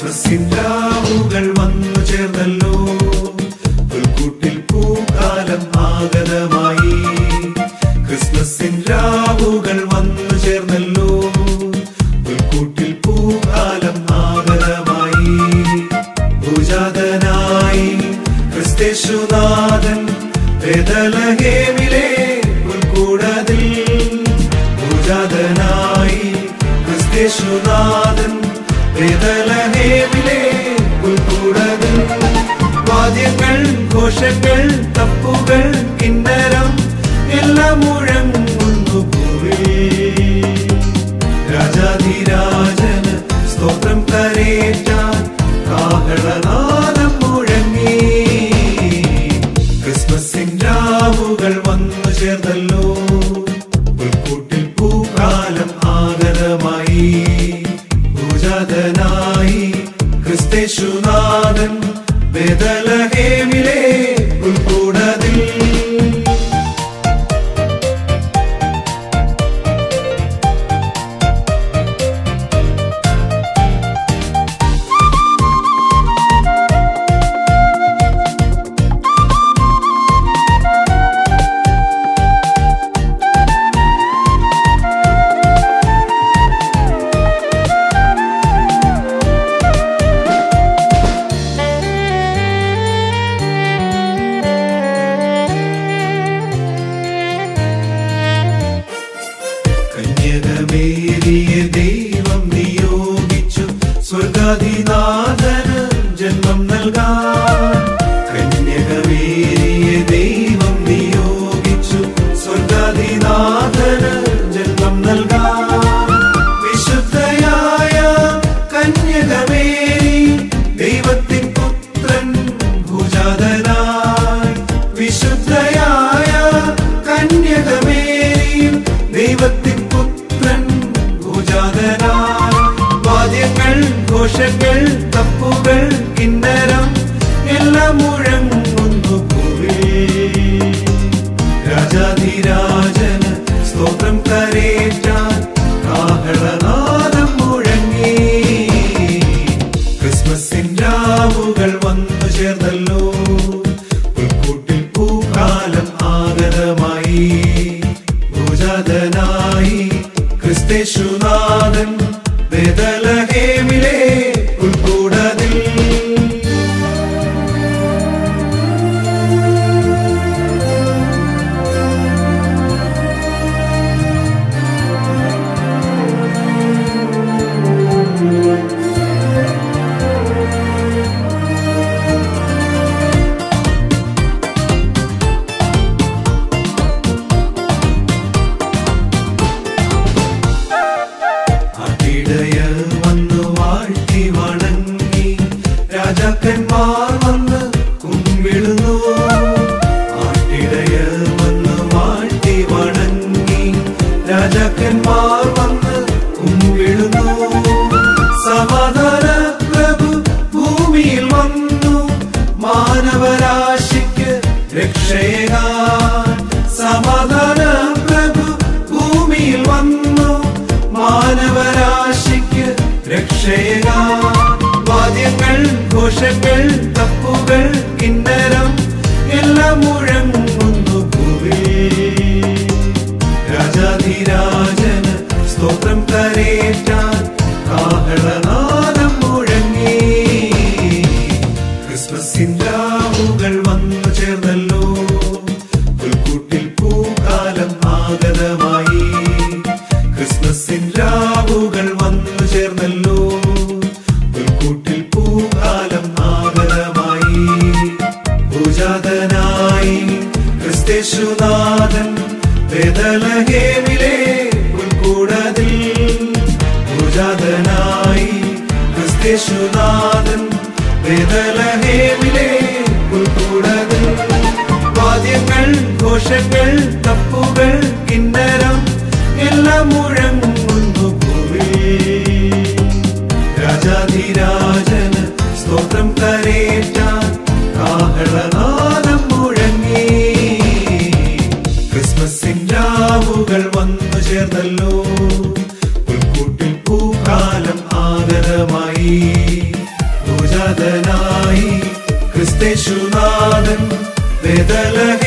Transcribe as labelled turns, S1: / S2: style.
S1: ക്രിസ്മസിൻ രാവുകൾ വന്നു ചേർന്നല്ലോ. പുൽക്കൂട്ടിൽ പൂക്കാലം ആഗതമായി. ക്രിസ്മസിൻ രാവുകൾ വന്നു ചേർന്നല്ലോ. പുൽക്കൂട്ടിൽ പൂക്കാലം ആഗതമായി. ഭുജാതനായി ക്രിസ്തേശുനാഥൻ വേദലഹേമിലെ പുൽക്കൂടതിൽ ഭുജാതനായി ക്രിസ്തേശുനാഥൻ വേദലഹേമിലെ ഘോഷങ്ങൾ തപ്പുകൾ കിന്നരം എല്ലാം മുഴങ്ങുന്നു പൂവിൽ രാജാധിരാജന് സ്തോത്രം കരേറ്റാൻ കാഹളനാദം മുഴങ്ങി. ക്രിസ്മസിൻ രാവുകൾ വന്നു ചേർന്നല്ലോ. ായി ക്രിസ്തേശുനാഥൻ വേദലഹേമിലെ രാവുകൾ आजा के ക്രിസ്തേശുനാഥൻ വേദലഹേമിലെ പുൽക്കൂടതിൽ പൂജാതനായി ക്രിസ്തേശുനാഥൻ വേദലഹേമിലെ പൂങ്കാവുകൾ വന്നു ചേർന്നല്ലോ. പുൽക്കൂട്ടിൽ പൂക്കാലം ആദരമായി. പൂജാതനായി ക്രിസ്തേശുനാഥൻ വേദലക